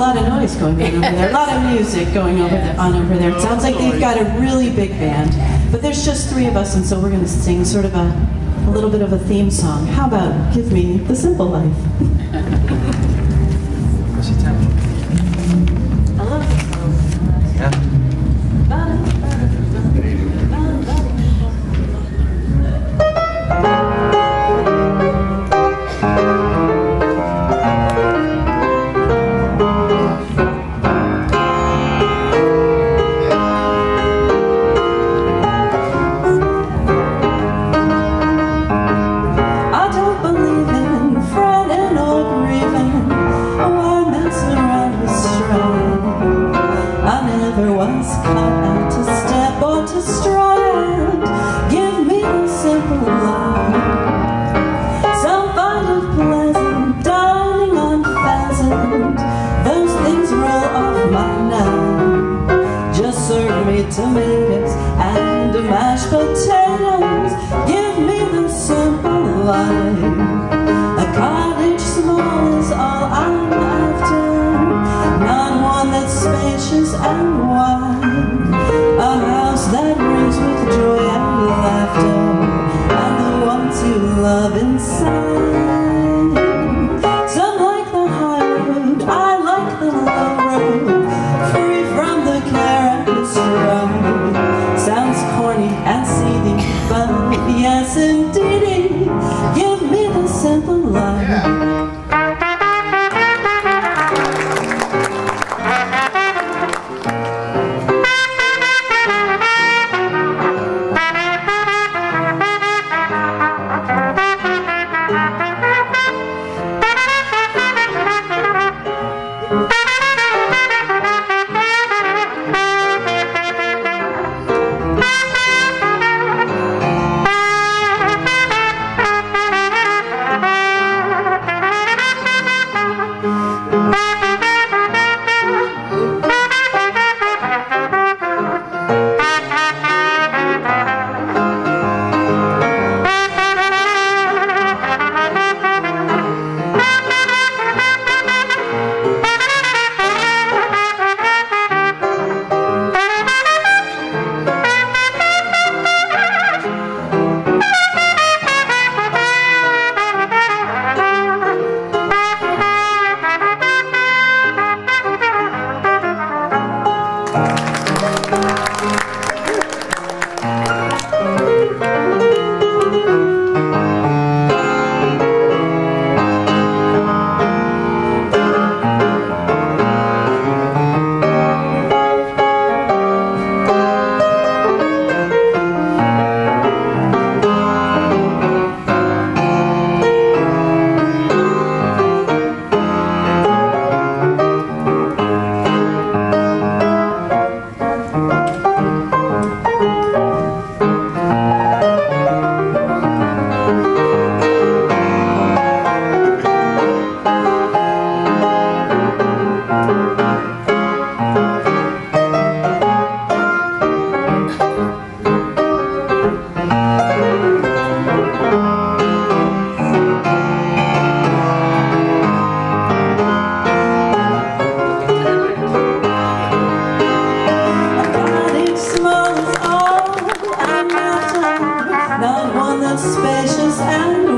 A lot of noise going on over there, a lot of music going over there, on over there. It sounds like they've got a really big band, but there's just three of us, and so we're going to sing sort of a, a little bit of a theme song. How about Give Me the Simple Life? tomatoes and the mashed potatoes. Give me the simple life A cottage small is all I'm after Not one that's spacious and wide. not one that's spacious and